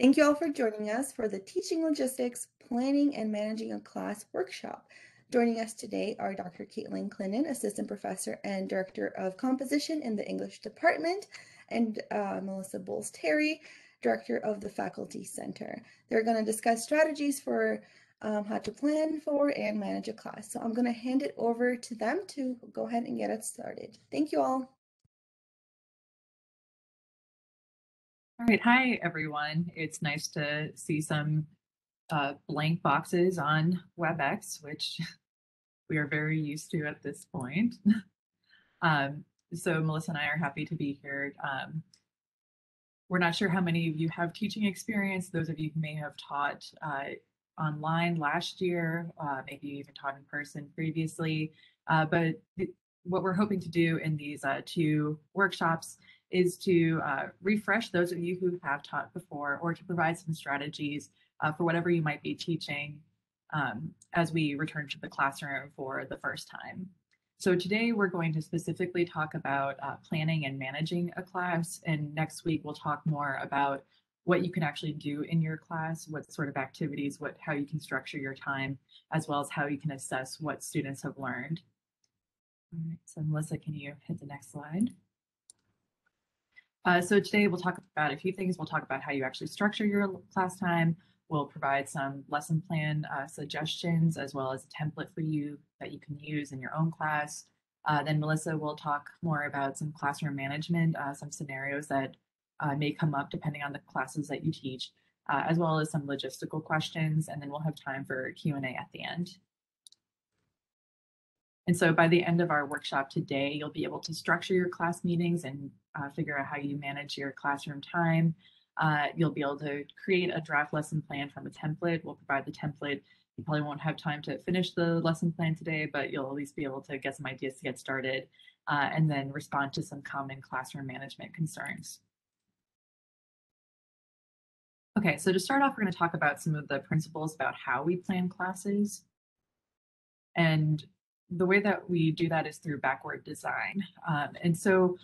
Thank you all for joining us for the Teaching Logistics Planning and Managing a Class workshop. Joining us today are Dr. Caitlin Clinton, Assistant Professor and Director of Composition in the English Department, and uh, Melissa Bowles Terry, Director of the Faculty Center. They're going to discuss strategies for um, how to plan for and manage a class. So I'm going to hand it over to them to go ahead and get it started. Thank you all. All right, hi everyone. It's nice to see some uh, blank boxes on WebEx, which we are very used to at this point. um, so Melissa and I are happy to be here. Um, we're not sure how many of you have teaching experience. Those of you who may have taught uh, online last year, uh, maybe even taught in person previously. Uh, but what we're hoping to do in these uh, two workshops is to uh, refresh those of you who have taught before or to provide some strategies uh, for whatever you might be teaching um, as we return to the classroom for the first time. So today we're going to specifically talk about uh, planning and managing a class and next week we'll talk more about what you can actually do in your class, what sort of activities, what how you can structure your time, as well as how you can assess what students have learned. All right, so Melissa, can you hit the next slide? Uh, so today we'll talk about a few things. We'll talk about how you actually structure your class time. We'll provide some lesson plan uh, suggestions as well as a template for you that you can use in your own class. Uh, then Melissa will talk more about some classroom management, uh, some scenarios that uh, may come up depending on the classes that you teach, uh, as well as some logistical questions. And then we'll have time for Q&A at the end. And so by the end of our workshop today, you'll be able to structure your class meetings and uh, figure out how you manage your classroom time. Uh, you'll be able to create a draft lesson plan from a template. We'll provide the template. You probably won't have time to finish the lesson plan today, but you'll at least be able to get some ideas to get started uh, and then respond to some common classroom management concerns. Okay, so to start off, we're going to talk about some of the principles about how we plan classes. And the way that we do that is through backward design. Um, and so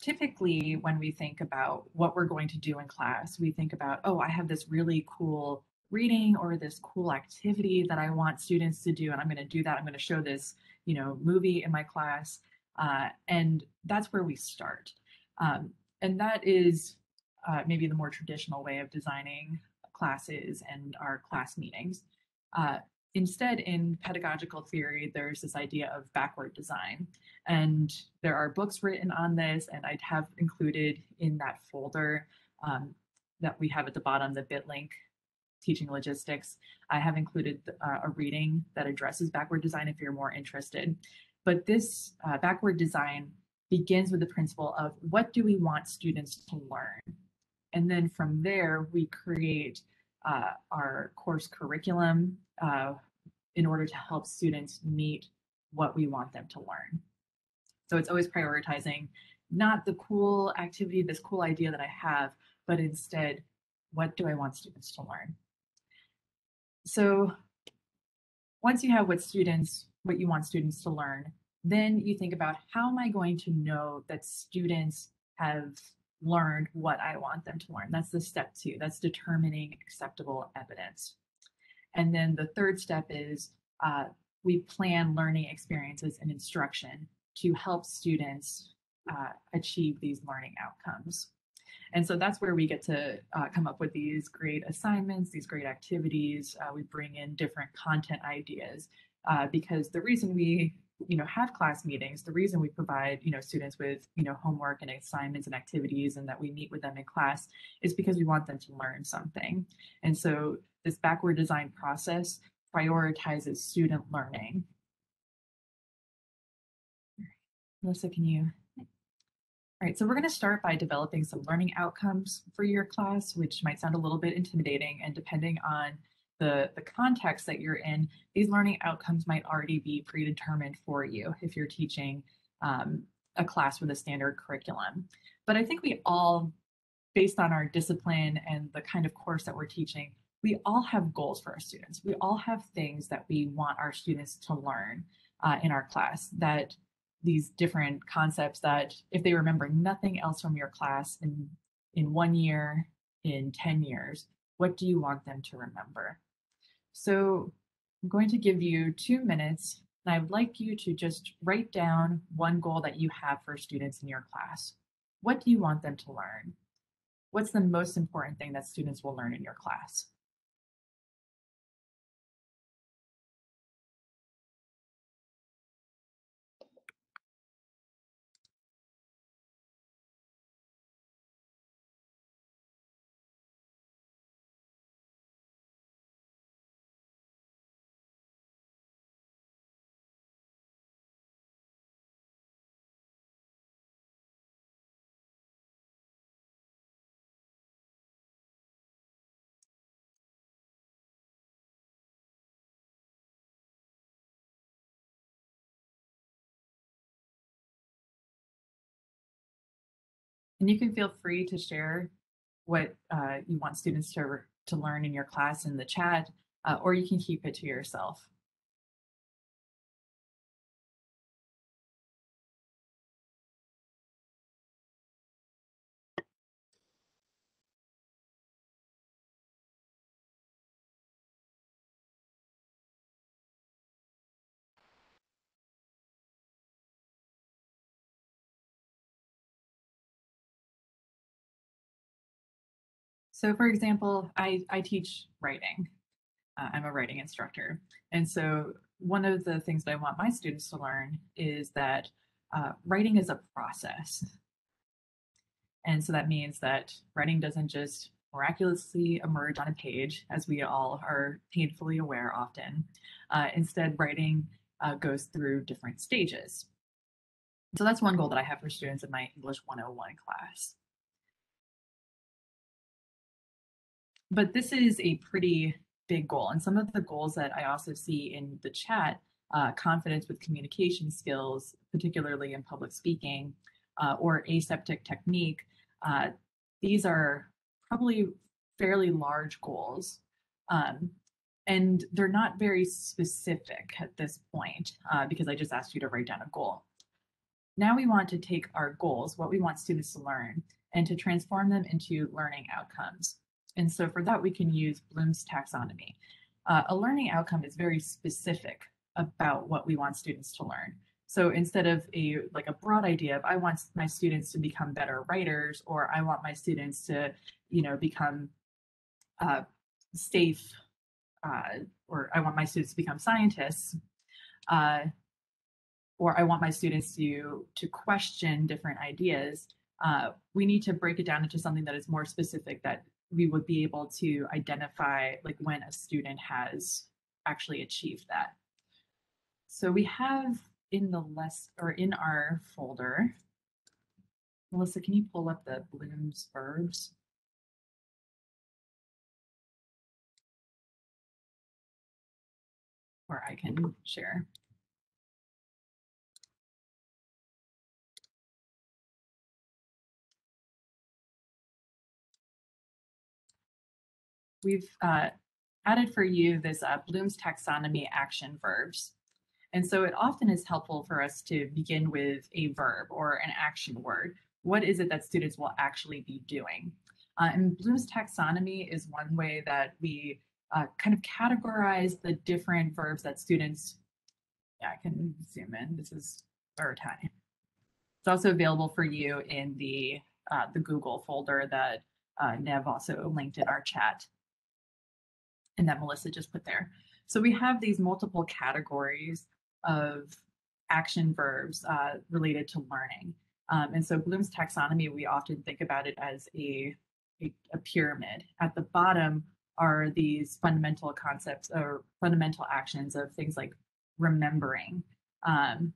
typically when we think about what we're going to do in class, we think about, oh, I have this really cool reading or this cool activity that I want students to do, and I'm going to do that. I'm going to show this, you know, movie in my class, uh, and that's where we start. Um, and that is uh, maybe the more traditional way of designing classes and our class meetings. Uh, Instead, in pedagogical theory, there's this idea of backward design. And there are books written on this, and I'd have included in that folder um, that we have at the bottom, the bit link teaching logistics. I have included uh, a reading that addresses backward design if you're more interested. But this uh, backward design begins with the principle of what do we want students to learn? And then from there, we create uh, our course curriculum uh, in order to help students meet what we want them to learn. So it's always prioritizing not the cool activity, this cool idea that I have, but instead, what do I want students to learn? So once you have what students, what you want students to learn, then you think about how am I going to know that students have learned what I want them to learn. That's the step two. That's determining acceptable evidence. And then the third step is uh, we plan learning experiences and instruction to help students uh, achieve these learning outcomes. And so that's where we get to uh, come up with these great assignments, these great activities. Uh, we bring in different content ideas uh, because the reason we you know have class meetings the reason we provide you know students with you know homework and assignments and activities and that we meet with them in class is because we want them to learn something and so this backward design process prioritizes student learning melissa can you all right, so we're going to start by developing some learning outcomes for your class, which might sound a little bit intimidating. And depending on the, the context that you're in, these learning outcomes might already be predetermined for you if you're teaching um, a class with a standard curriculum. But I think we all, based on our discipline and the kind of course that we're teaching, we all have goals for our students. We all have things that we want our students to learn uh, in our class that these different concepts that if they remember nothing else from your class in in one year in 10 years, what do you want them to remember? So I'm going to give you two minutes and I would like you to just write down one goal that you have for students in your class. What do you want them to learn? What's the most important thing that students will learn in your class? And you can feel free to share what uh, you want students to, to learn in your class in the chat, uh, or you can keep it to yourself. So for example, I, I teach writing. Uh, I'm a writing instructor. And so one of the things that I want my students to learn is that uh, writing is a process. And so that means that writing doesn't just miraculously emerge on a page, as we all are painfully aware often. Uh, instead, writing uh, goes through different stages. So that's one goal that I have for students in my English 101 class. But this is a pretty big goal. And some of the goals that I also see in the chat, uh, confidence with communication skills, particularly in public speaking, uh, or aseptic technique, uh, these are probably fairly large goals. Um, and they're not very specific at this point uh, because I just asked you to write down a goal. Now we want to take our goals, what we want students to learn, and to transform them into learning outcomes. And so for that, we can use Bloom's taxonomy. Uh, a learning outcome is very specific about what we want students to learn. So instead of a like a broad idea of I want my students to become better writers or I want my students to, you know, become uh, safe uh, or I want my students to become scientists, uh, or I want my students to to question different ideas. Uh, we need to break it down into something that is more specific that we would be able to identify like when a student has actually achieved that. So we have in the less or in our folder, Melissa, can you pull up the Bloom's verbs? Or I can share. We've uh, added for you this uh, Bloom's taxonomy action verbs. And so it often is helpful for us to begin with a verb or an action word. What is it that students will actually be doing? Uh, and Bloom's taxonomy is one way that we uh, kind of categorize the different verbs that students, yeah, I can zoom in, this is very time. It's also available for you in the, uh, the Google folder that uh, Nev also linked in our chat and that Melissa just put there. So we have these multiple categories of action verbs uh, related to learning. Um, and so Bloom's taxonomy, we often think about it as a, a, a, pyramid. At the bottom are these fundamental concepts or fundamental actions of things like remembering um,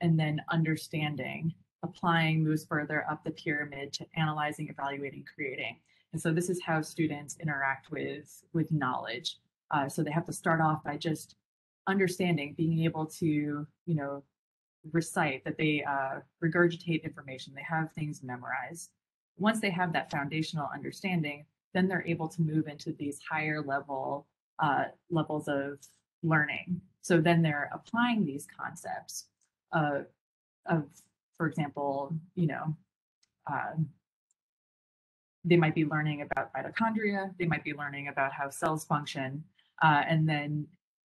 and then understanding. Applying moves further up the pyramid to analyzing, evaluating, creating. And so this is how students interact with, with knowledge. Uh, so they have to start off by just understanding, being able to, you know, recite, that they uh, regurgitate information, they have things memorized. Once they have that foundational understanding, then they're able to move into these higher level uh, levels of learning. So then they're applying these concepts uh, of, for example, you know, uh, they might be learning about mitochondria, they might be learning about how cells function, uh, and then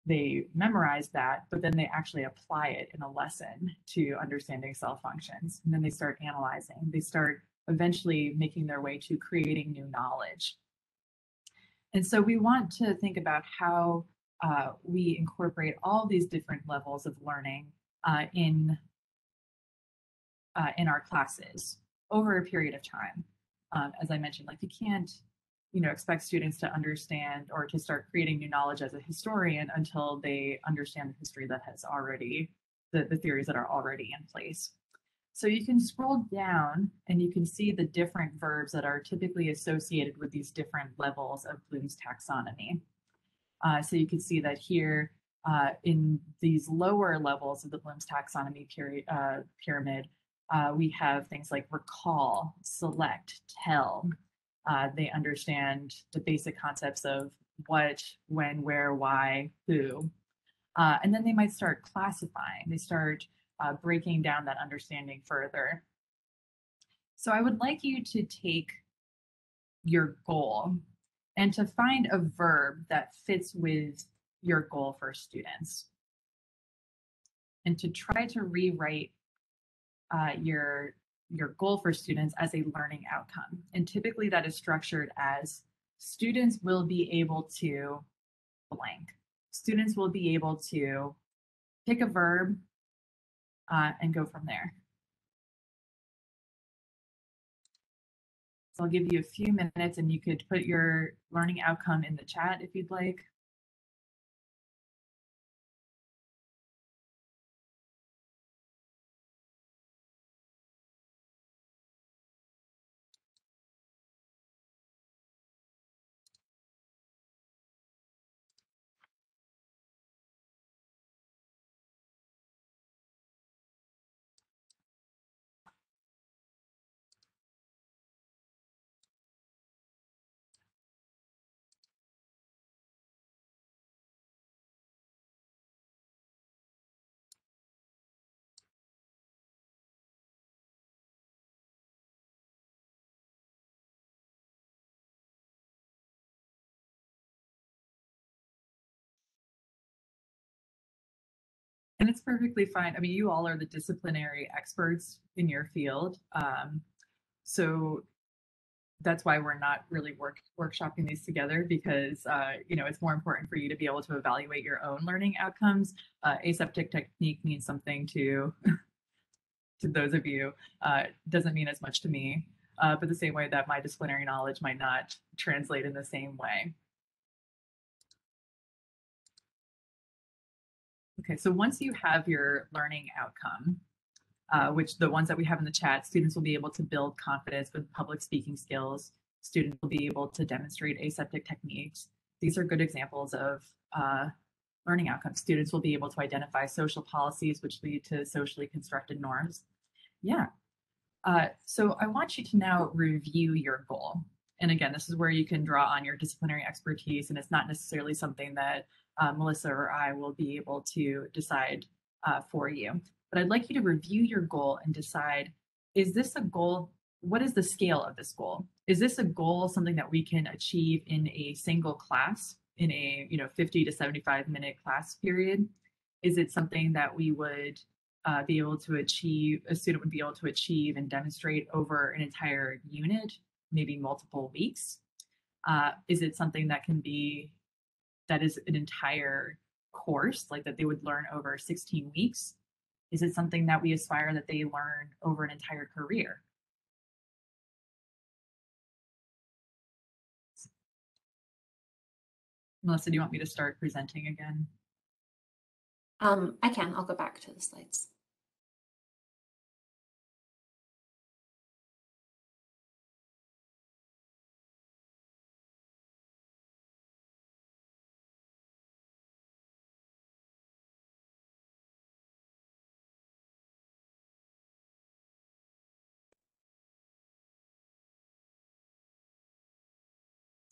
they memorize that, but then they actually apply it in a lesson to understanding cell functions. And then they start analyzing, they start eventually making their way to creating new knowledge. And so we want to think about how uh, we incorporate all these different levels of learning uh, in, uh, in our classes over a period of time. Um, as I mentioned, like you can't you know, expect students to understand or to start creating new knowledge as a historian until they understand the history that has already, the, the theories that are already in place. So you can scroll down and you can see the different verbs that are typically associated with these different levels of Bloom's taxonomy. Uh, so you can see that here uh, in these lower levels of the Bloom's taxonomy period, uh, pyramid, uh, we have things like recall, select, tell, uh, they understand the basic concepts of what, when, where, why, who. Uh, and then they might start classifying. They start uh, breaking down that understanding further. So I would like you to take your goal and to find a verb that fits with your goal for students. And to try to rewrite uh, your your goal for students as a learning outcome. And typically that is structured as students will be able to blank. Students will be able to pick a verb uh, and go from there. So I'll give you a few minutes and you could put your learning outcome in the chat if you'd like. And it's perfectly fine. I mean, you all are the disciplinary experts in your field. Um, so that's why we're not really work workshopping these together because uh, you know it's more important for you to be able to evaluate your own learning outcomes. Uh, aseptic technique means something to to those of you. Uh, doesn't mean as much to me, uh, but the same way that my disciplinary knowledge might not translate in the same way. Okay, so once you have your learning outcome, uh, which the ones that we have in the chat, students will be able to build confidence with public speaking skills. Students will be able to demonstrate aseptic techniques. These are good examples of uh, learning outcomes. Students will be able to identify social policies which lead to socially constructed norms. Yeah. Uh, so I want you to now review your goal. And again, this is where you can draw on your disciplinary expertise, and it's not necessarily something that uh, Melissa or I will be able to decide uh, for you. But I'd like you to review your goal and decide, is this a goal? What is the scale of this goal? Is this a goal, something that we can achieve in a single class in a you know 50 to 75 minute class period? Is it something that we would uh, be able to achieve, a student would be able to achieve and demonstrate over an entire unit, maybe multiple weeks? Uh, is it something that can be that is an entire course, like that they would learn over 16 weeks? Is it something that we aspire that they learn over an entire career? Melissa, do you want me to start presenting again? Um, I can. I'll go back to the slides.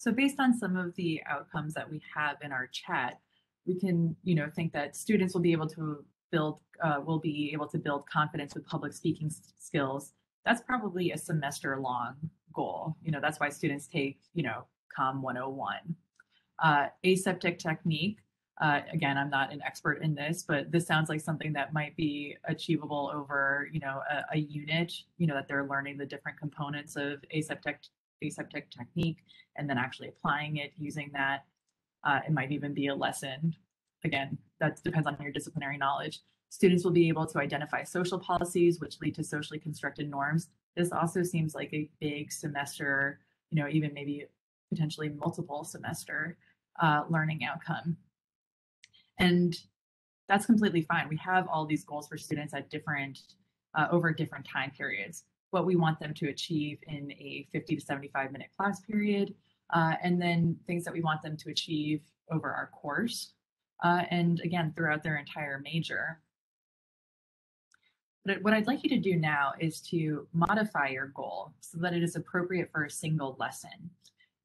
So based on some of the outcomes that we have in our chat, we can, you know, think that students will be able to build, uh, will be able to build confidence with public speaking skills. That's probably a semester long goal. You know, that's why students take, you know, COM 101. Uh, aseptic technique, uh, again, I'm not an expert in this, but this sounds like something that might be achievable over, you know, a, a unit, you know, that they're learning the different components of aseptic, aseptic technique and then actually applying it using that. Uh, it might even be a lesson. Again, that depends on your disciplinary knowledge. Students will be able to identify social policies which lead to socially constructed norms. This also seems like a big semester, you know, even maybe potentially multiple semester uh, learning outcome. And that's completely fine. We have all these goals for students at different, uh, over different time periods. What we want them to achieve in a 50 to 75 minute class period, uh, and then things that we want them to achieve over our course, uh, and again, throughout their entire major. But what I'd like you to do now is to modify your goal so that it is appropriate for a single lesson.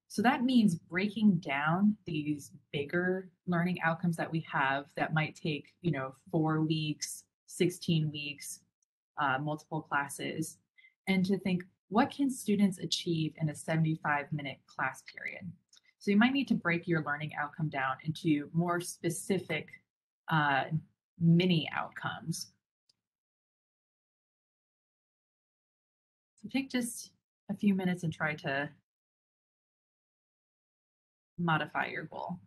So that means breaking down these bigger learning outcomes that we have that might take, you know, four weeks, 16 weeks, uh, multiple classes, and to think, what can students achieve in a 75 minute class period? So you might need to break your learning outcome down into more specific uh, mini outcomes. So take just a few minutes and try to modify your goal.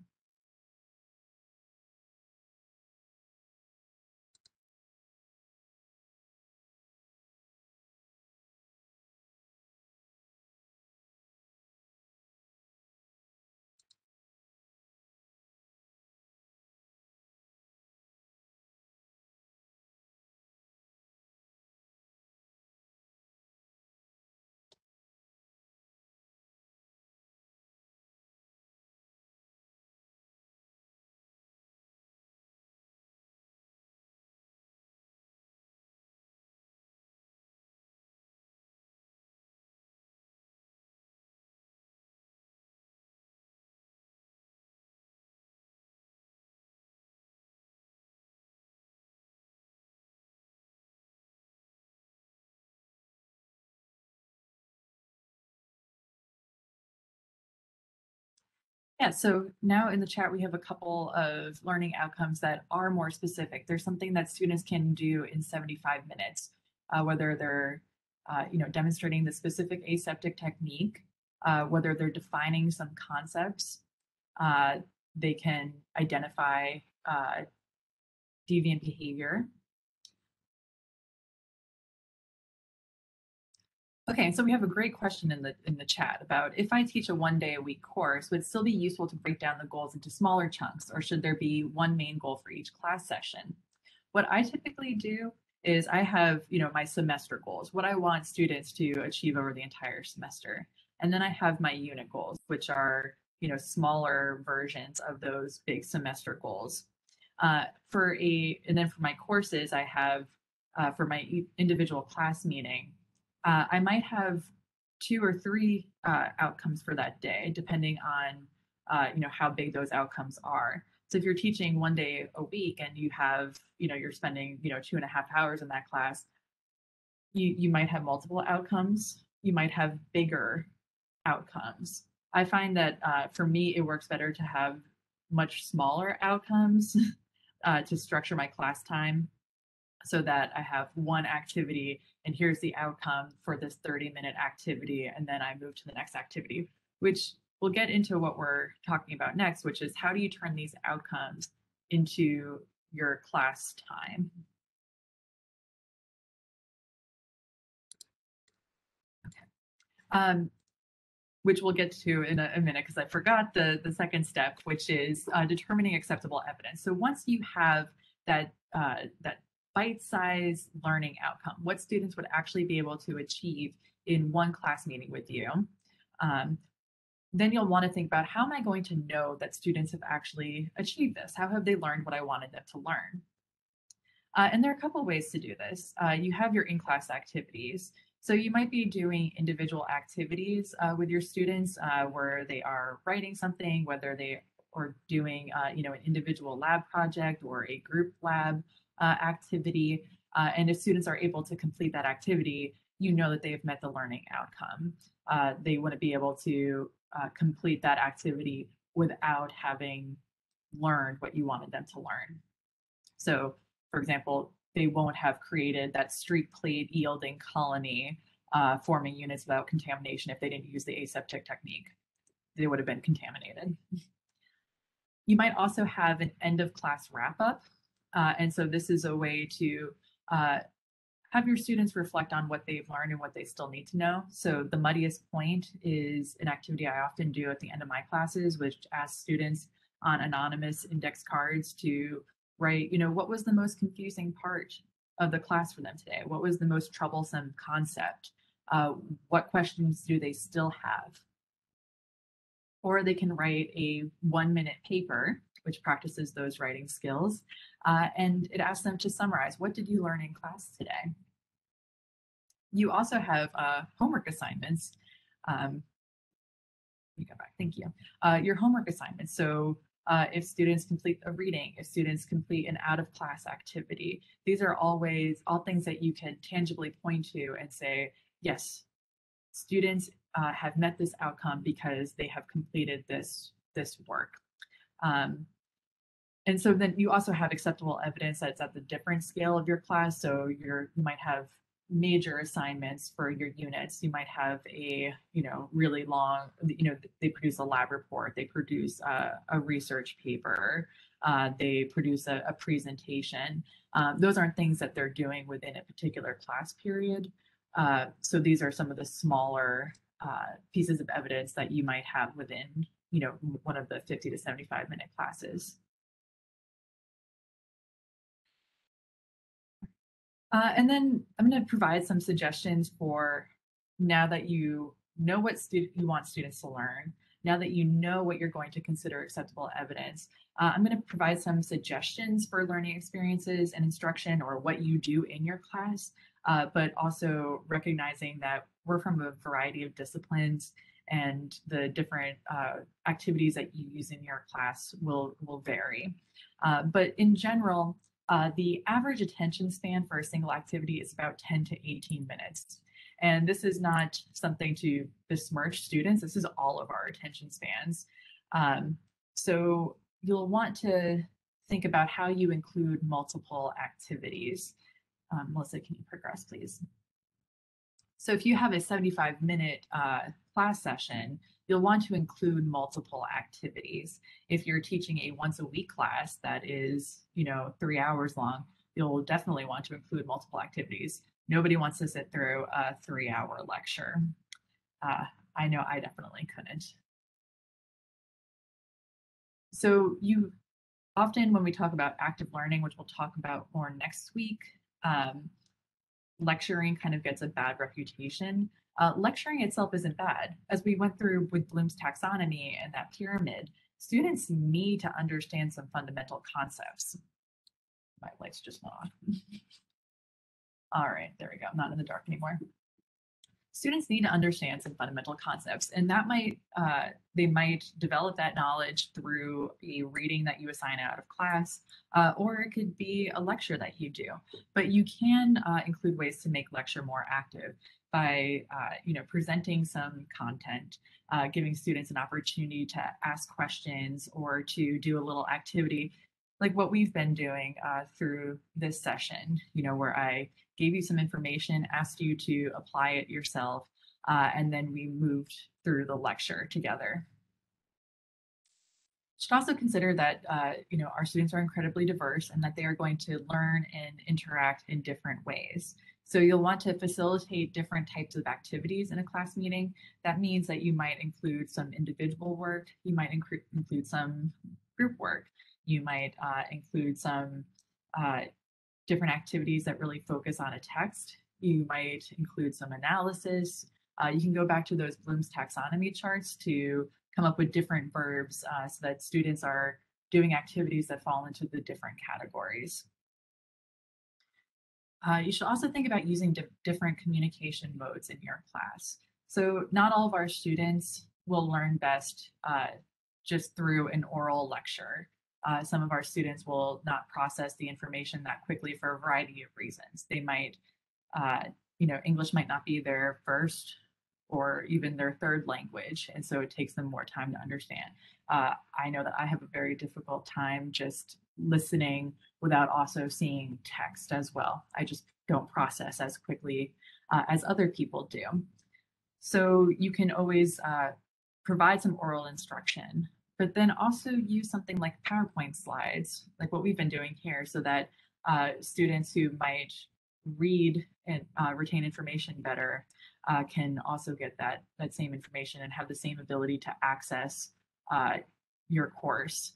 Yeah, so now in the chat, we have a couple of learning outcomes that are more specific. There's something that students can do in 75 minutes, uh, whether they're uh, you know, demonstrating the specific aseptic technique, uh, whether they're defining some concepts, uh, they can identify uh, deviant behavior, Okay, so we have a great question in the in the chat about if I teach a one day a week course, would it still be useful to break down the goals into smaller chunks, or should there be one main goal for each class session? What I typically do is I have, you know, my semester goals, what I want students to achieve over the entire semester. And then I have my unit goals, which are, you know, smaller versions of those big semester goals. Uh, for a, and then for my courses, I have, uh, for my individual class meeting, uh, I might have two or three uh, outcomes for that day, depending on uh, you know how big those outcomes are. So if you're teaching one day a week and you have you know you're spending you know two and a half hours in that class, you you might have multiple outcomes. You might have bigger outcomes. I find that uh, for me, it works better to have much smaller outcomes uh, to structure my class time so that I have one activity and here's the outcome for this 30 minute activity. And then I move to the next activity, which we'll get into what we're talking about next, which is how do you turn these outcomes into your class time? Okay. Um, which we'll get to in a, a minute because I forgot the, the second step, which is uh, determining acceptable evidence. So once you have that uh, that bite-sized learning outcome, what students would actually be able to achieve in one class meeting with you. Um, then you'll want to think about how am I going to know that students have actually achieved this? How have they learned what I wanted them to learn? Uh, and there are a couple ways to do this. Uh, you have your in-class activities. So you might be doing individual activities uh, with your students uh, where they are writing something, whether they are doing, uh, you know, an individual lab project or a group lab uh, activity. Uh, and if students are able to complete that activity, you know that they've met the learning outcome. Uh, they want to be able to uh, complete that activity without having learned what you wanted them to learn. So, for example, they won't have created that streak plate yielding colony uh, forming units without contamination if they didn't use the aseptic technique. They would have been contaminated. You might also have an end of class wrap up. Uh, and so this is a way to uh, have your students reflect on what they've learned and what they still need to know. So the muddiest point is an activity I often do at the end of my classes, which asks students on anonymous index cards to write, you know, what was the most confusing part of the class for them today? What was the most troublesome concept? Uh, what questions do they still have? Or they can write a one minute paper, which practices those writing skills. Uh, and it asks them to summarize, what did you learn in class today? You also have uh, homework assignments. Um, let me go back, thank you. Uh, your homework assignments. So uh, if students complete a reading, if students complete an out of class activity. These are always all things that you can tangibly point to and say, yes, students uh, have met this outcome because they have completed this, this work. Um, and so then you also have acceptable evidence that's at the different scale of your class. So you're, you might have major assignments for your units. You might have a, you know, really long, you know, they produce a lab report, they produce a, a research paper, uh, they produce a, a presentation. Um, those aren't things that they're doing within a particular class period. Uh, so these are some of the smaller uh, pieces of evidence that you might have within, you know, one of the 50 to 75 minute classes. Uh, and then I'm going to provide some suggestions for now that you know what you want students to learn, now that you know what you're going to consider acceptable evidence, uh, I'm going to provide some suggestions for learning experiences and instruction or what you do in your class, uh, but also recognizing that we're from a variety of disciplines and the different uh, activities that you use in your class will, will vary. Uh, but in general, uh, the average attention span for a single activity is about 10 to 18 minutes. And this is not something to besmirch students. This is all of our attention spans. Um, so you'll want to think about how you include multiple activities. Um, Melissa, can you progress, please? So if you have a 75 minute uh, class session, you'll want to include multiple activities. If you're teaching a once a week class that is, you know, three hours long, you'll definitely want to include multiple activities. Nobody wants to sit through a three hour lecture. Uh, I know I definitely couldn't. So you often when we talk about active learning, which we'll talk about more next week, um, lecturing kind of gets a bad reputation. Uh, lecturing itself isn't bad. As we went through with Bloom's taxonomy and that pyramid, students need to understand some fundamental concepts. My lights just went off. All right, there we go. I'm not in the dark anymore. Students need to understand some fundamental concepts, and that might uh, they might develop that knowledge through a reading that you assign out of class, uh, or it could be a lecture that you do. But you can uh, include ways to make lecture more active by uh, you know presenting some content, uh, giving students an opportunity to ask questions or to do a little activity like what we've been doing uh, through this session, you know, where I gave you some information, asked you to apply it yourself, uh, and then we moved through the lecture together. Should also consider that, uh, you know, our students are incredibly diverse and that they are going to learn and interact in different ways. So you'll want to facilitate different types of activities in a class meeting. That means that you might include some individual work, you might include some group work, you might uh, include some uh, different activities that really focus on a text. You might include some analysis. Uh, you can go back to those Bloom's taxonomy charts to come up with different verbs uh, so that students are doing activities that fall into the different categories. Uh, you should also think about using di different communication modes in your class. So not all of our students will learn best uh, just through an oral lecture. Uh, some of our students will not process the information that quickly for a variety of reasons. They might uh, you know, English might not be their first or even their third language. And so it takes them more time to understand. Uh, I know that I have a very difficult time just listening without also seeing text as well. I just don't process as quickly uh, as other people do. So you can always uh, provide some oral instruction, but then also use something like PowerPoint slides, like what we've been doing here, so that uh, students who might read and uh, retain information better uh, can also get that, that same information and have the same ability to access uh, your course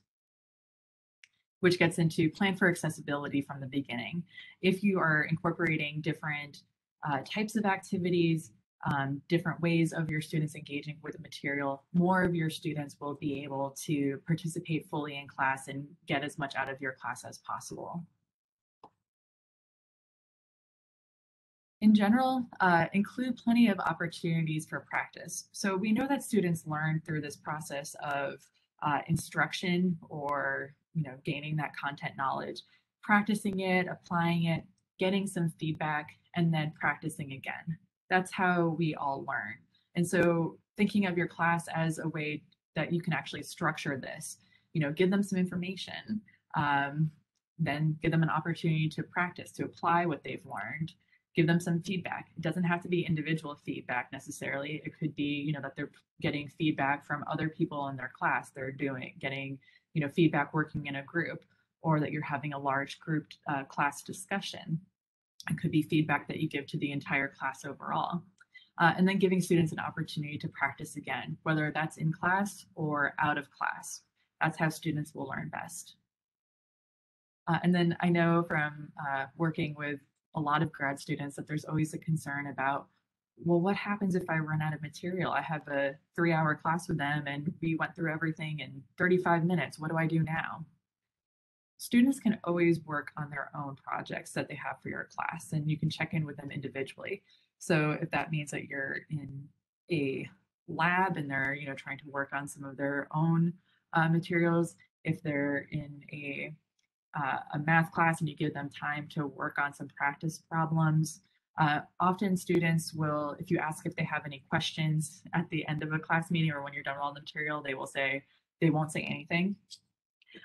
which gets into plan for accessibility from the beginning. If you are incorporating different uh, types of activities, um, different ways of your students engaging with the material, more of your students will be able to participate fully in class and get as much out of your class as possible. In general, uh, include plenty of opportunities for practice. So we know that students learn through this process of uh, instruction or you know gaining that content knowledge, practicing it, applying it, getting some feedback, and then practicing again. That's how we all learn. And so thinking of your class as a way that you can actually structure this, you know, give them some information, um, then give them an opportunity to practice, to apply what they've learned, give them some feedback. It doesn't have to be individual feedback necessarily. It could be, you know, that they're getting feedback from other people in their class. They're doing, getting, you know, feedback working in a group, or that you're having a large group uh, class discussion. It could be feedback that you give to the entire class overall. Uh, and then giving students an opportunity to practice again, whether that's in class or out of class. That's how students will learn best. Uh, and then I know from uh, working with a lot of grad students that there's always a concern about well what happens if i run out of material? I have a three hour class with them and we went through everything in 35 minutes. What do i do now? Students can always work on their own projects that they have for your class and you can check in with them individually. So if that means that you're in a lab and they're you know trying to work on some of their own uh, materials if they're in a uh, a math class and you give them time to work on some practice problems. Uh, often students will, if you ask if they have any questions at the end of a class meeting or when you're done with all the material, they will say, they won't say anything.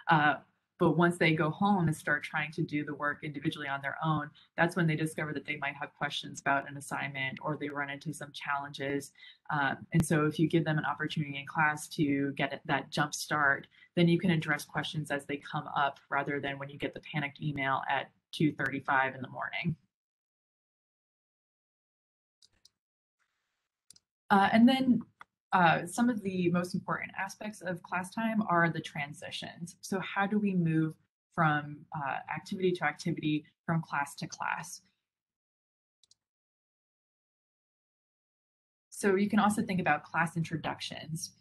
Uh, but once they go home and start trying to do the work individually on their own, that's when they discover that they might have questions about an assignment or they run into some challenges. Um, and so if you give them an opportunity in class to get that jump start, then you can address questions as they come up rather than when you get the panicked email at 2.35 in the morning. Uh, and then uh, some of the most important aspects of class time are the transitions. So how do we move from uh, activity to activity, from class to class? So you can also think about class introductions.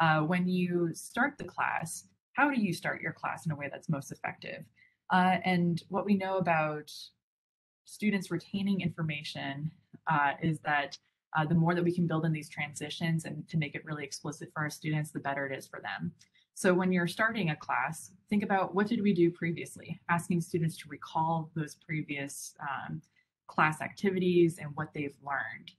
Uh, when you start the class, how do you start your class in a way that's most effective? Uh, and what we know about students retaining information uh, is that uh, the more that we can build in these transitions and to make it really explicit for our students, the better it is for them. So when you're starting a class, think about what did we do previously? Asking students to recall those previous um, class activities and what they've learned.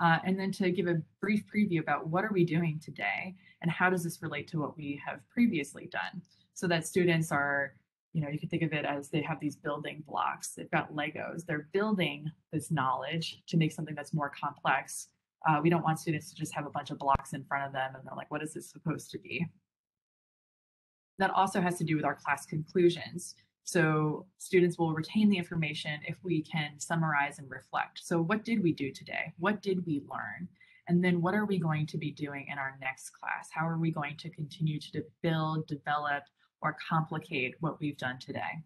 Uh, and then to give a brief preview about what are we doing today and how does this relate to what we have previously done so that students are you know, you can think of it as they have these building blocks. They've got Legos. They're building this knowledge to make something that's more complex. Uh, we don't want students to just have a bunch of blocks in front of them and they're like, what is this supposed to be? That also has to do with our class conclusions. So students will retain the information if we can summarize and reflect. So what did we do today? What did we learn? And then what are we going to be doing in our next class? How are we going to continue to build, develop, or complicate what we've done today.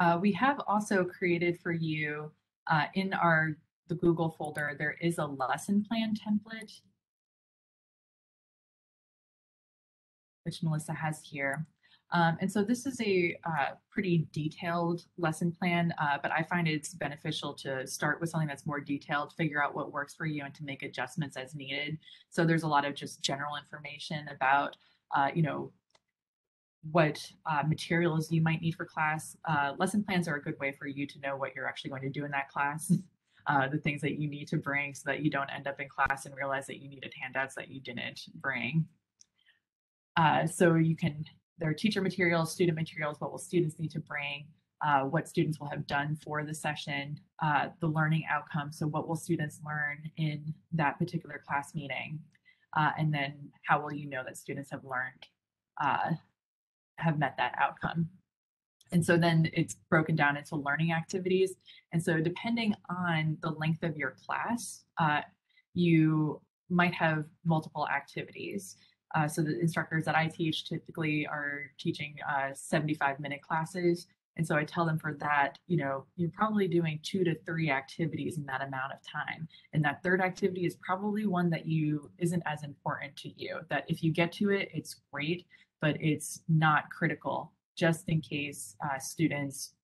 Uh, we have also created for you uh, in our the Google folder, there is a lesson plan template, which Melissa has here. Um, and so this is a uh, pretty detailed lesson plan, uh, but I find it's beneficial to start with something that's more detailed, figure out what works for you and to make adjustments as needed. So there's a lot of just general information about, uh, you know, what uh, materials you might need for class. Uh, lesson plans are a good way for you to know what you're actually going to do in that class, uh, the things that you need to bring so that you don't end up in class and realize that you needed handouts that you didn't bring. Uh, so you can, there are teacher materials, student materials, what will students need to bring, uh, what students will have done for the session, uh, the learning outcome. So what will students learn in that particular class meeting? and then how will you know that students have learned have met that outcome. And so then it's broken down into learning activities. And so depending on the length of your class, uh, you might have multiple activities. Uh, so the instructors that I teach typically are teaching uh, 75 minute classes. And so I tell them for that, you know, you're probably doing two to three activities in that amount of time. And that third activity is probably one that you isn't as important to you, that if you get to it, it's great but it's not critical just in case uh, students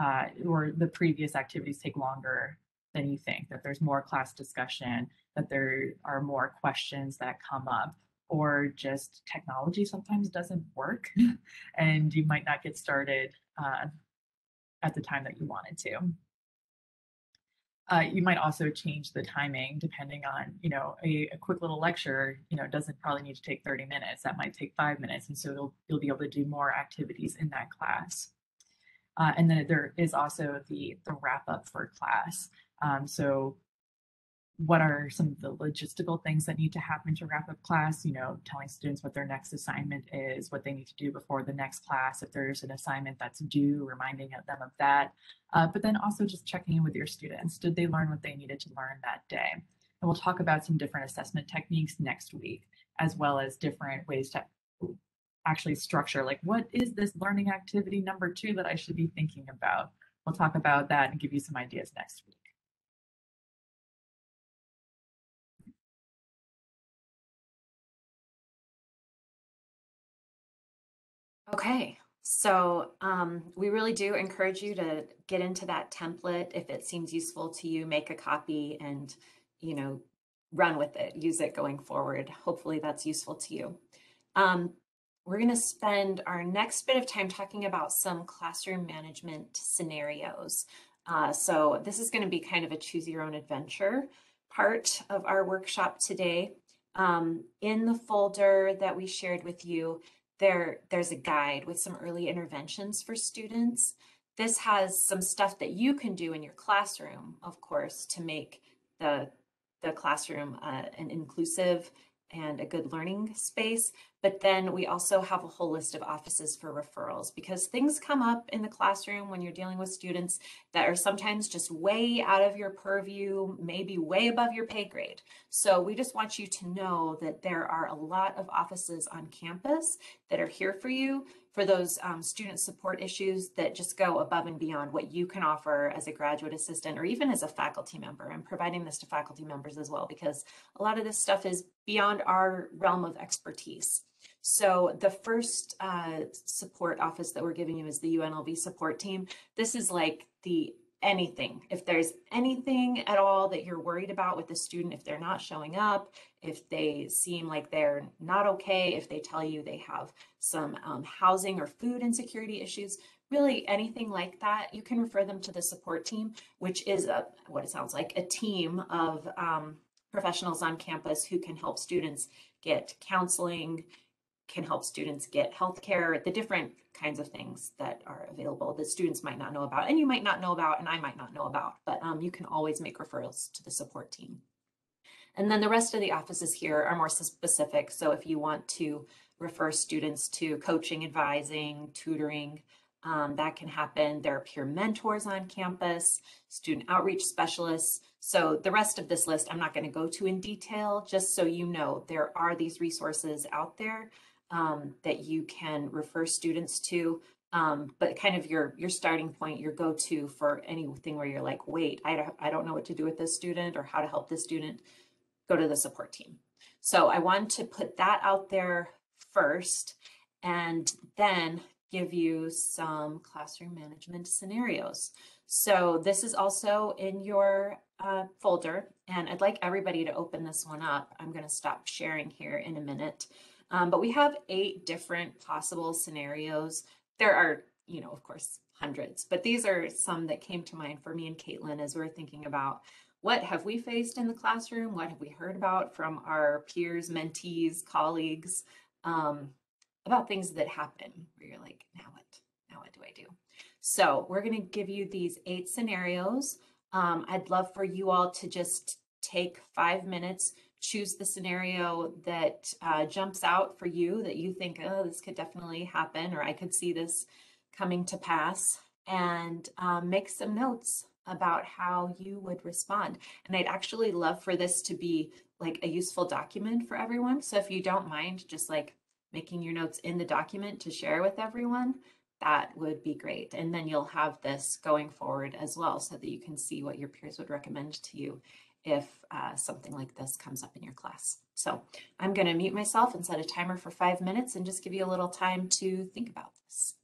uh, or the previous activities take longer than you think, that there's more class discussion, that there are more questions that come up, or just technology sometimes doesn't work and you might not get started uh, at the time that you wanted to. Uh, you might also change the timing depending on, you know, a, a, quick little lecture, you know, doesn't probably need to take 30 minutes. That might take five minutes. And so you'll, you'll be able to do more activities in that class. Uh, and then there is also the, the wrap up for class. Um, so what are some of the logistical things that need to happen to wrap up class? You know telling students what their next assignment is what they need to do before the next class if there's an assignment that's due reminding them of that. Uh, but then also just checking in with your students. Did they learn what they needed to learn that day? And we'll talk about some different assessment techniques next week as well as different ways to actually structure like what is this learning activity number two that i should be thinking about? We'll talk about that and give you some ideas next week Okay, so um, we really do encourage you to get into that template. If it seems useful to you, make a copy and, you know, run with it, use it going forward. Hopefully that's useful to you. Um, we're going to spend our next bit of time talking about some classroom management scenarios. Uh, so this is going to be kind of a choose your own adventure part of our workshop today. Um, in the folder that we shared with you, there, there's a guide with some early interventions for students. This has some stuff that you can do in your classroom, of course, to make the, the classroom uh, an inclusive and a good learning space. But then we also have a whole list of offices for referrals because things come up in the classroom when you're dealing with students that are sometimes just way out of your purview, maybe way above your pay grade. So we just want you to know that there are a lot of offices on campus that are here for you for those um, student support issues that just go above and beyond what you can offer as a graduate assistant or even as a faculty member. I'm providing this to faculty members as well because a lot of this stuff is beyond our realm of expertise. So the first uh, support office that we're giving you is the UNLV support team. This is like the anything. If there's anything at all that you're worried about with the student, if they're not showing up, if they seem like they're not okay, if they tell you they have some um, housing or food insecurity issues, really anything like that, you can refer them to the support team, which is a, what it sounds like, a team of um, professionals on campus who can help students get counseling, can help students get healthcare, the different kinds of things that are available that students might not know about and you might not know about and I might not know about, but um, you can always make referrals to the support team. And then the rest of the offices here are more specific. So if you want to refer students to coaching, advising, tutoring, um, that can happen. There are peer mentors on campus, student outreach specialists. So the rest of this list, I'm not going to go to in detail, just so you know, there are these resources out there um, that you can refer students to. Um, but kind of your your starting point, your go-to for anything where you're like, wait, I don't, I don't know what to do with this student or how to help this student, go to the support team. So I want to put that out there first and then give you some classroom management scenarios. So this is also in your uh, folder and I'd like everybody to open this one up. I'm going to stop sharing here in a minute. Um, but we have eight different possible scenarios. There are, you know, of course, hundreds, but these are some that came to mind for me and Caitlin as we're thinking about what have we faced in the classroom? What have we heard about from our peers, mentees, colleagues um, about things that happen where you're like, now what? Now what do I do? So we're going to give you these eight scenarios. Um, I'd love for you all to just take five minutes, choose the scenario that uh, jumps out for you that you think, oh, this could definitely happen, or I could see this coming to pass, and um, make some notes about how you would respond. And I'd actually love for this to be like a useful document for everyone. So if you don't mind just like making your notes in the document to share with everyone, that would be great. And then you'll have this going forward as well so that you can see what your peers would recommend to you if uh, something like this comes up in your class. So I'm going to mute myself and set a timer for five minutes and just give you a little time to think about this.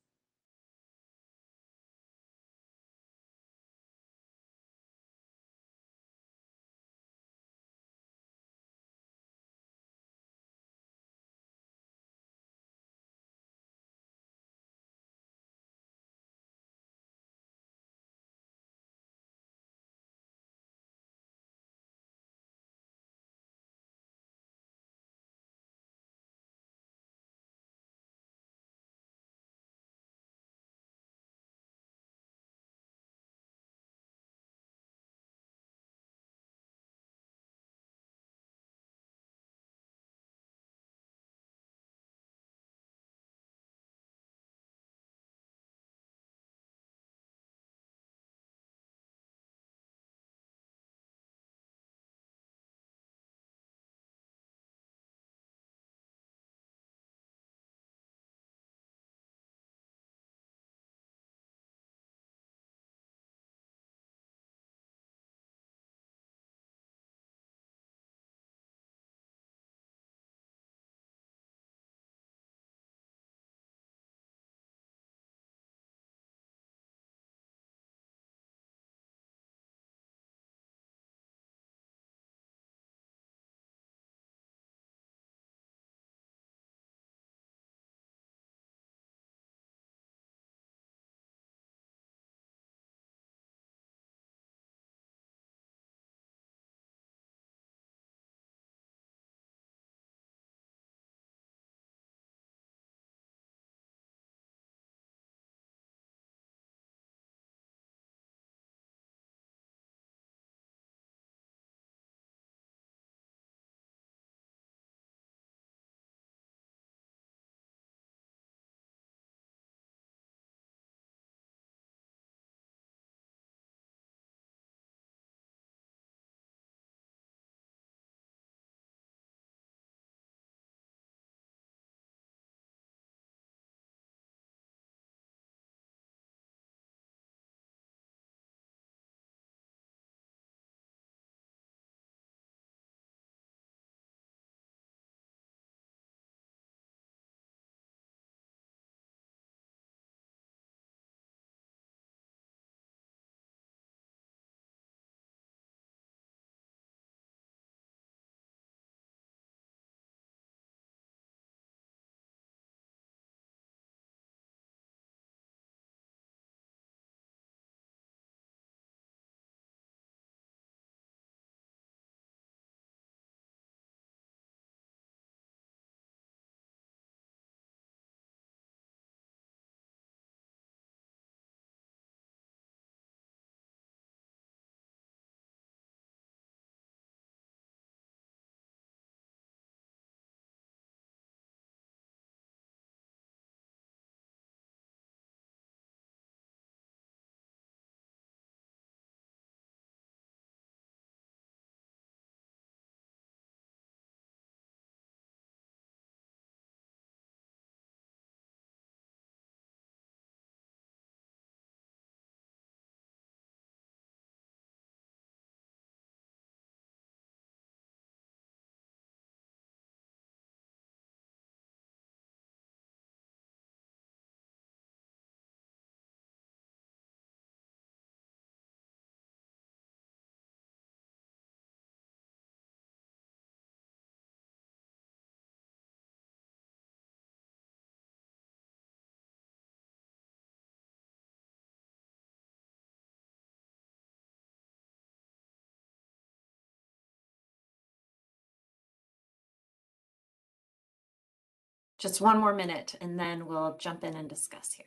Just one more minute and then we'll jump in and discuss here.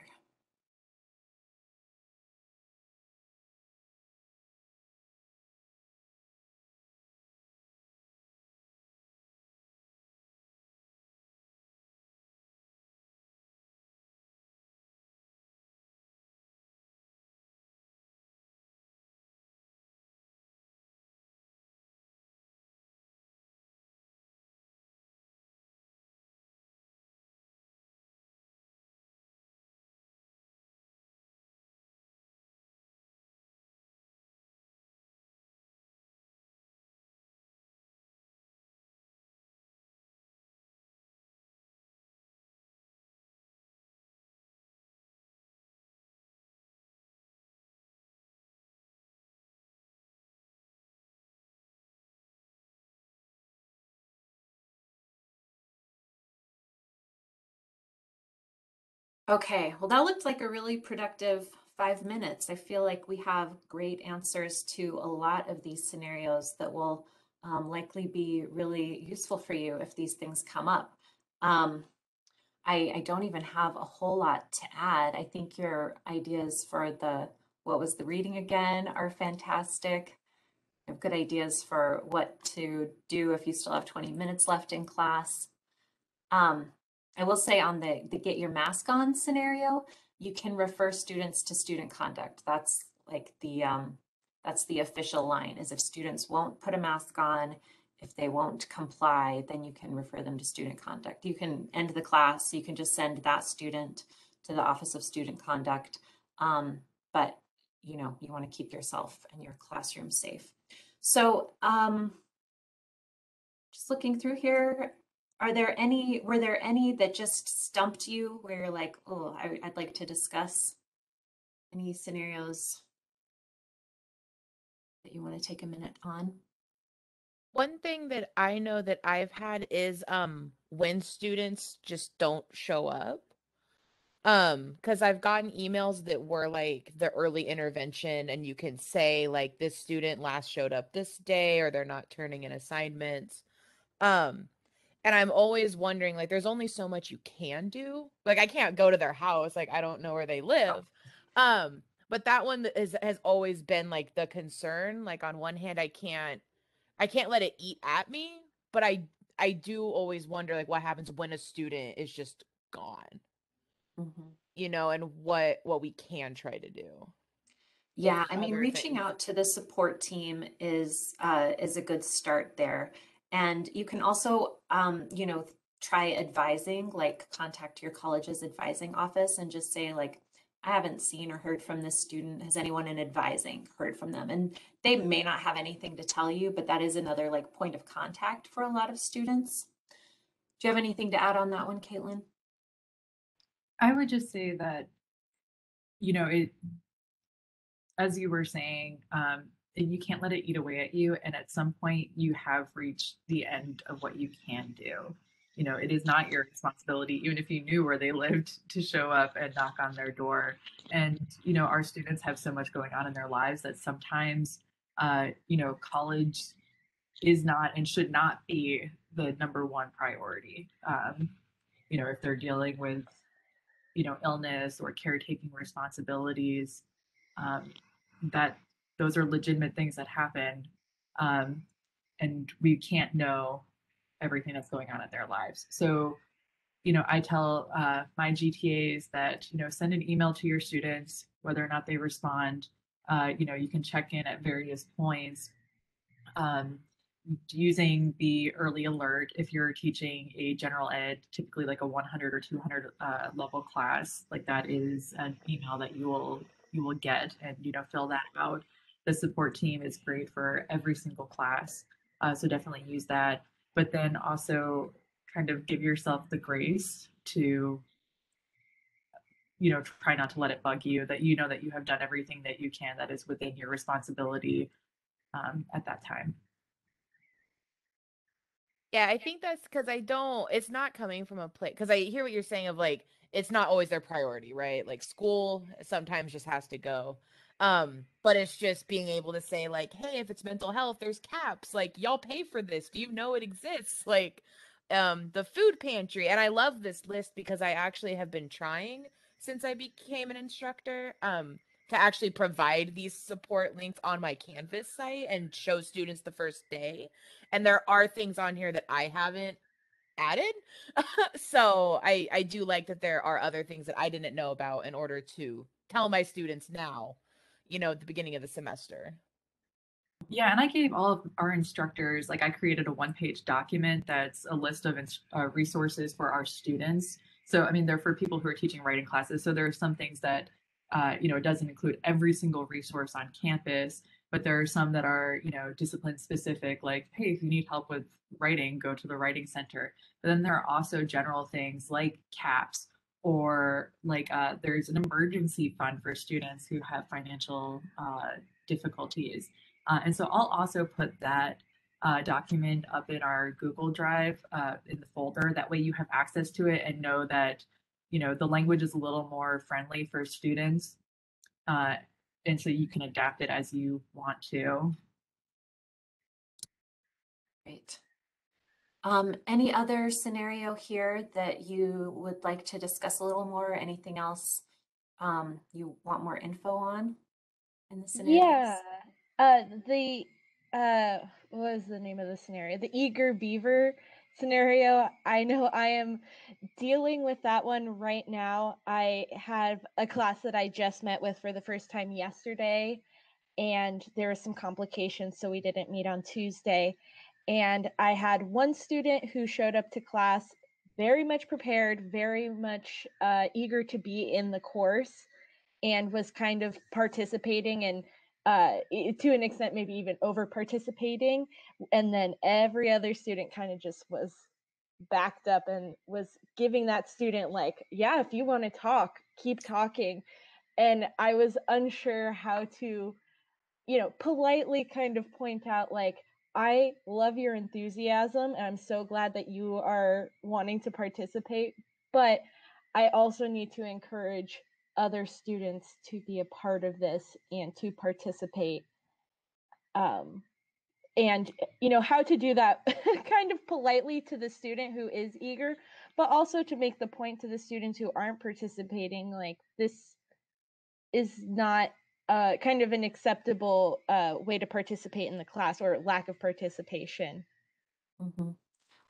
Okay, well, that looked like a really productive five minutes. I feel like we have great answers to a lot of these scenarios that will um, likely be really useful for you if these things come up. Um, I, I don't even have a whole lot to add. I think your ideas for the what was the reading again are fantastic. I have good ideas for what to do if you still have 20 minutes left in class. Um, I will say on the, the get your mask on scenario, you can refer students to student conduct. That's like the um, that's the official line is if students won't put a mask on, if they won't comply, then you can refer them to student conduct. You can end the class, you can just send that student to the Office of Student Conduct. Um, but you know, you want to keep yourself and your classroom safe. So um, just looking through here, are there any, were there any that just stumped you where you're like, oh, I, I'd like to discuss any scenarios that you want to take a minute on? One thing that I know that I've had is um when students just don't show up. Um, because I've gotten emails that were like the early intervention, and you can say like this student last showed up this day, or they're not turning in assignments. Um, and I'm always wondering, like, there's only so much you can do. Like, I can't go to their house. Like, I don't know where they live. Um, but that one is has always been like the concern. Like, on one hand, I can't, I can't let it eat at me, but I, I do always wonder, like, what happens when a student is just gone. Mhm. You know, and what what we can try to do. Yeah, I mean, reaching things. out to the support team is uh, is a good start there. And you can also, um, you know, try advising, like contact your college's advising office and just say, like, I haven't seen or heard from this student. Has anyone in advising heard from them? And they may not have anything to tell you, but that is another like point of contact for a lot of students. Do you have anything to add on that one, Caitlin? I would just say that, you know, it, as you were saying, um, you can't let it eat away at you. And at some point, you have reached the end of what you can do. You know, it is not your responsibility, even if you knew where they lived, to show up and knock on their door. And, you know, our students have so much going on in their lives that sometimes, uh, you know, college is not and should not be the number one priority. Um, you know, if they're dealing with, you know, illness or caretaking responsibilities, um, that those are legitimate things that happen. Um, and we can't know everything that's going on in their lives. So, you know, I tell uh, my GTAs that, you know, send an email to your students, whether or not they respond. Uh, you know, you can check in at various points. Um, using the early alert if you're teaching a general ed typically like a 100 or 200 uh, level class like that is an email that you will you will get and you know fill that out the support team is great for every single class. Uh, so definitely use that. But then also kind of give yourself the grace to, you know, try not to let it bug you, that you know that you have done everything that you can that is within your responsibility um, at that time. Yeah, I think that's because I don't, it's not coming from a place, because I hear what you're saying of like, it's not always their priority, right? Like school sometimes just has to go. Um, but it's just being able to say, like, hey, if it's mental health, there's CAPS. Like, y'all pay for this. Do you know it exists? Like, um the food pantry and I love this list because I actually have been trying since I became an instructor um to actually provide these support links on my Canvas site and show students the first day. And there are things on here that I haven't added. so I I do like that there are other things that I didn't know about in order to tell my students now, you know, at the beginning of the semester. Yeah, and I gave all of our instructors, like I created a one-page document that's a list of uh, resources for our students. So, I mean, they're for people who are teaching writing classes. So there are some things that, uh, you know, it doesn't include every single resource on campus, but there are some that are, you know, discipline specific, like, hey, if you need help with writing, go to the writing center. But then there are also general things like CAPS or like uh, there's an emergency fund for students who have financial uh, difficulties. Uh, and so I'll also put that uh, document up in our Google Drive uh, in the folder. That way you have access to it and know that, you know, the language is a little more friendly for students. Uh, and so you can adapt it as you want to. Great. Um, any other scenario here that you would like to discuss a little more? Anything else um, you want more info on in the scenario? Yeah. Uh, the uh, what was the name of the scenario? The eager beaver scenario. I know I am dealing with that one right now. I have a class that I just met with for the first time yesterday, and there were some complications, so we didn't meet on Tuesday. And I had one student who showed up to class very much prepared, very much uh, eager to be in the course, and was kind of participating and uh, to an extent, maybe even over participating. And then every other student kind of just was backed up and was giving that student, like, yeah, if you want to talk, keep talking. And I was unsure how to, you know, politely kind of point out, like, I love your enthusiasm and I'm so glad that you are wanting to participate. But I also need to encourage other students to be a part of this and to participate um, and you know how to do that kind of politely to the student who is eager but also to make the point to the students who aren't participating like this is not uh, kind of an acceptable uh, way to participate in the class or lack of participation mm-hmm.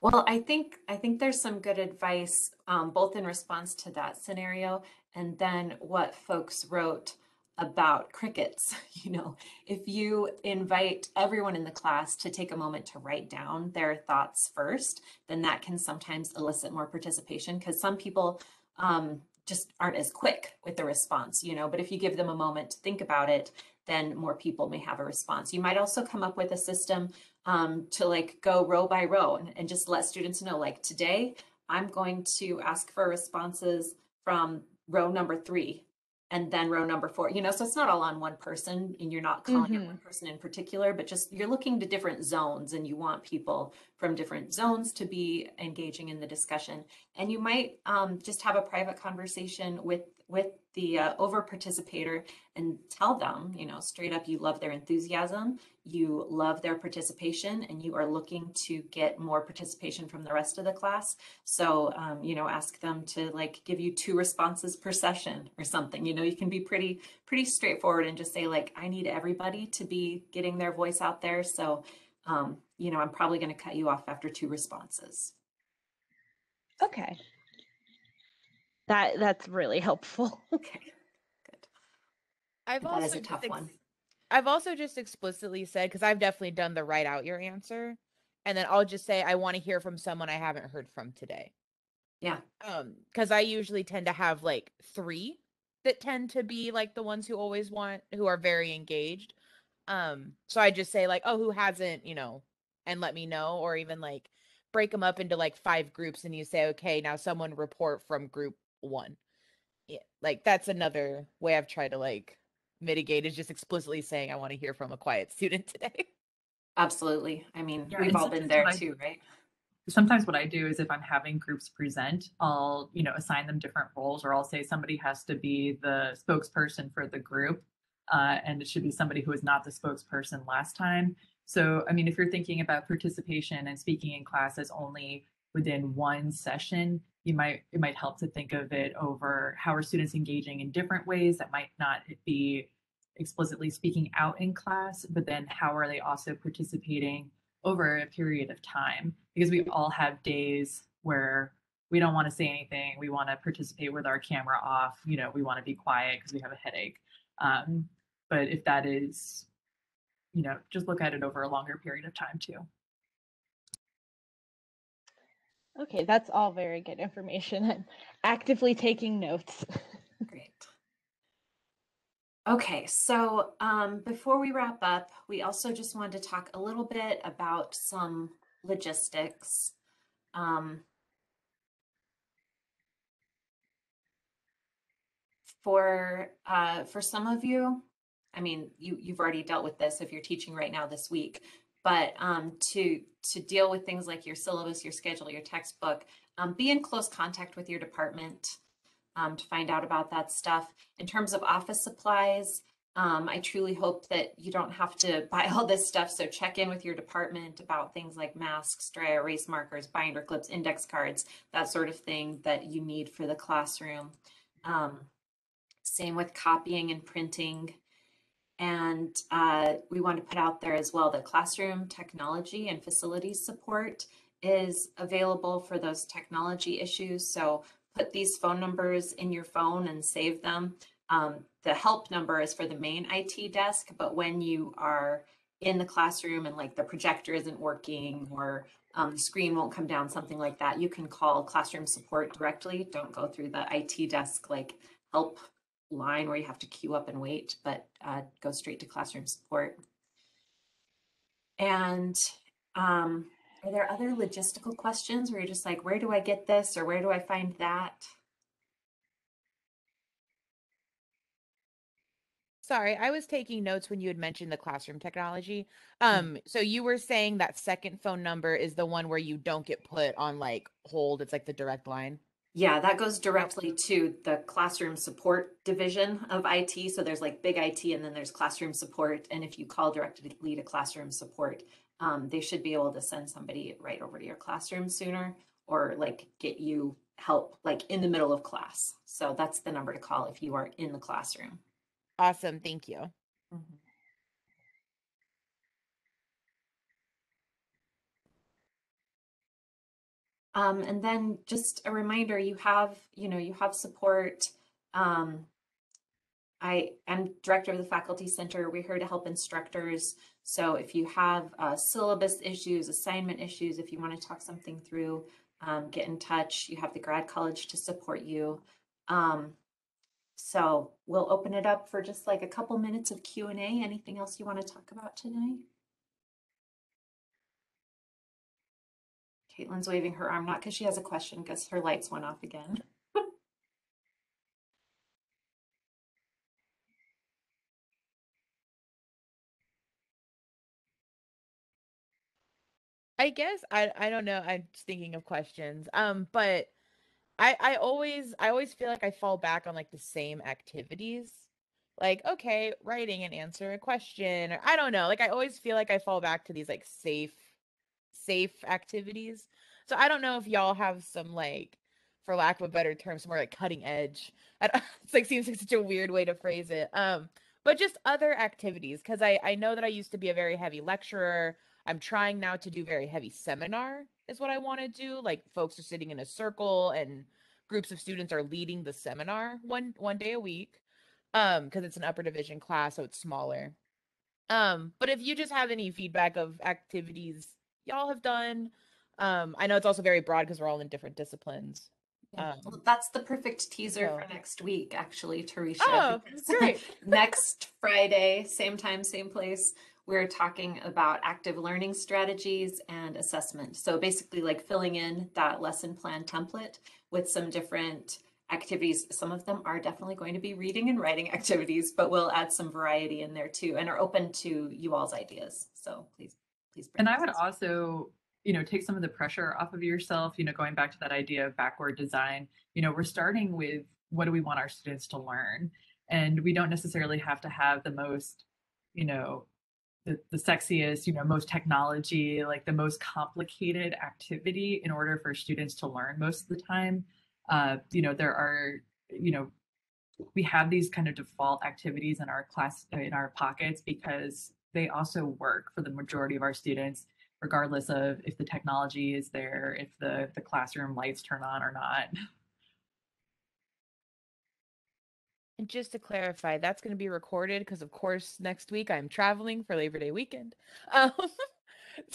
Well, I think I think there's some good advice um, both in response to that scenario and then what folks wrote about crickets. You know, if you invite everyone in the class to take a moment to write down their thoughts first, then that can sometimes elicit more participation because some people um, just aren't as quick with the response, you know. But if you give them a moment to think about it, then more people may have a response. You might also come up with a system um, to like go row by row and, and just let students know like today I'm going to ask for responses from row number three and then row number four you know so it's not all on one person and you're not calling mm-hmm. it one person in particular but just you're looking to different zones and you want people from different zones to be engaging in the discussion and you might um, just have a private conversation with with the uh, over participator and tell them, you know, straight up, you love their enthusiasm, you love their participation, and you are looking to get more participation from the rest of the class. So, um, you know, ask them to like give you two responses per session or something. You know, you can be pretty, pretty straightforward and just say like, I need everybody to be getting their voice out there. So, um, you know, I'm probably going to cut you off after two responses. Okay. That that's really helpful. okay. Good. I've that also is a tough one. I've also just explicitly said because I've definitely done the write out your answer, and then I'll just say I want to hear from someone I haven't heard from today. Yeah. Um, because I usually tend to have like three that tend to be like the ones who always want who are very engaged. Um, so I just say like, oh, who hasn't, you know, and let me know, or even like break them up into like five groups, and you say, okay, now someone report from group one. Yeah, like that's another way I've tried to like mitigate is just explicitly saying I want to hear from a quiet student today. Absolutely. I mean, Yeah, we've all been there what I- too, right? Sometimes what I do is if I'm having groups present, I'll, you know, assign them different roles or I'll say somebody has to be the spokesperson for the group. Uh, and it should be somebody who was not the spokesperson last time. So, I mean, if you're thinking about participation and speaking in class as only within one session, you might it might help to think of it over how are students engaging in different ways that might not be explicitly speaking out in class, but then how are they also participating over a period of time? Because we all have days where we don't want to say anything. We want to participate with our camera off. You know, we want to be quiet because we have a headache. Um, but if that is, you know, just look at it over a longer period of time too. Okay, that's all very good information. I'm actively taking notes. Great. Okay, so um, before we wrap up, we also just wanted to talk a little bit about some logistics. Um, for uh, for some of you, I mean, you you've already dealt with this if you're teaching right now this week, but um, to to deal with things like your syllabus, your schedule, your textbook, um, be in close contact with your department um, to find out about that stuff. In terms of office supplies, um, I truly hope that you don't have to buy all this stuff. So check in with your department about things like masks, dry erase markers, binder clips, index cards, that sort of thing that you need for the classroom. Um, same with copying and printing. And uh, we want to put out there as well that classroom technology and facilities support is available for those technology issues. So put these phone numbers in your phone and save them. Um, the help number is for the main IT desk, but when you are in the classroom and like the projector isn't working or um, the screen won't come down, something like that, you can call classroom support directly. Don't go through the IT desk like help line where you have to queue up and wait, but uh, go straight to classroom support. And um, are there other logistical questions where you're just like, where do I get this or where do I find that? Sorry, I was taking notes when you had mentioned the classroom technology. Mm. Um, so you were saying that second phone number is the one where you don't get put on like hold. It's like the direct line. Yeah, that goes directly to the classroom support division of IT. So there's like big IT and then there's classroom support. And if you call directly to lead a classroom support, um, they should be able to send somebody right over to your classroom sooner or like get you help like in the middle of class. So that's the number to call if you are in the classroom. Awesome, thank you. Mm-hmm. Um, and then just a reminder, you have, you know, you have support. Um, I am director of the faculty center. We're here to help instructors. So if you have uh, syllabus issues, assignment issues, if you want to talk something through, um, get in touch. You have the grad college to support you. Um, so we'll open it up for just like a couple minutes of Q&A. Anything else you want to talk about today? Caitlin's waving her arm, not because she has a question, because her lights went off again. I guess I I don't know. I'm just thinking of questions. Um, but I I always I always feel like I fall back on like the same activities. Like, okay, writing and answer a question, or I don't know. Like I always feel like I fall back to these like safe safe activities. So I don't know if y'all have some like for lack of a better term, some more like cutting edge. it's like seems like such a weird way to phrase it. Um, but just other activities because I I know that I used to be a very heavy lecturer. I'm trying now to do very heavy seminar is what I want to do. Like folks are sitting in a circle and groups of students are leading the seminar one one day a week. Um, because it's an upper division class, so it's smaller. Um, but if you just have any feedback of activities y'all have done, um, I know it's also very broad because we're all in different disciplines. Yeah. Um, Well, that's the perfect teaser so- for next week, actually, Teresa. Oh, great. next Friday, same time, same place, we're talking about active learning strategies and assessment. So basically, like filling in that lesson plan template with some different activities. Some of them are definitely going to be reading and writing activities, but we'll add some variety in there too and are open to you all's ideas. So please, please. bring And I would also, you know, take some of the pressure off of yourself, you know, going back to that idea of backward design. You know, we're starting with what do we want our students to learn? And we don't necessarily have to have the most, you know, the, the sexiest, you know, most technology, like the most complicated activity in order for students to learn most of the time. Uh, you know, there are, you know, we have these kind of default activities in our class in our pockets because they also work for the majority of our students regardless of if the technology is there if the the classroom lights turn on or not And just to clarify, that's going to be recorded because, of course, next week I'm traveling for Labor Day weekend. Um,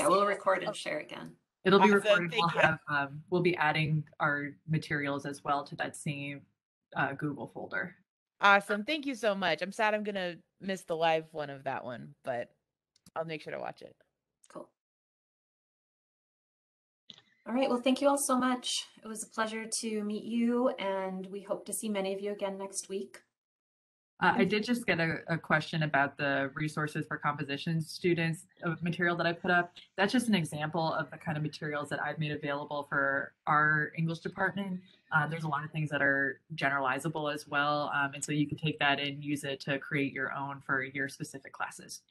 Yeah, we'll record and share again. it'll be Awesome, recorded we'll thank you. have um, we'll be adding our materials as well to that same uh, google folder Awesome. Thank you so much. I'm sad I'm going to miss the live one of that one, but I'll make sure to watch it. Cool. All right, well, thank you all so much. It was a pleasure to meet you, and we hope to see many of you again next week. Uh, I did just get a, a question about the resources for composition students of material that I put up. That's just an example of the kind of materials that I've made available for our English department. Uh, there's a lot of things that are generalizable as well. Um, and so you can take that and use it to create your own for your specific classes.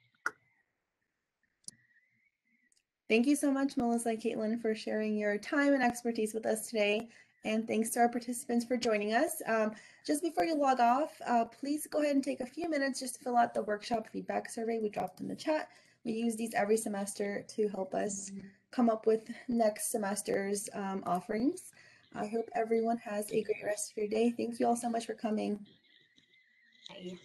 Thank you so much, Melissa and Caitlin, for sharing your time and expertise with us today. And thanks to our participants for joining us. Um, just before you log off, uh, please go ahead and take a few minutes just to fill out the workshop feedback survey we dropped in the chat. We use these every semester to help us come up with next semester's um, offerings. I hope everyone has a great rest of your day. Thank you all so much for coming. Bye.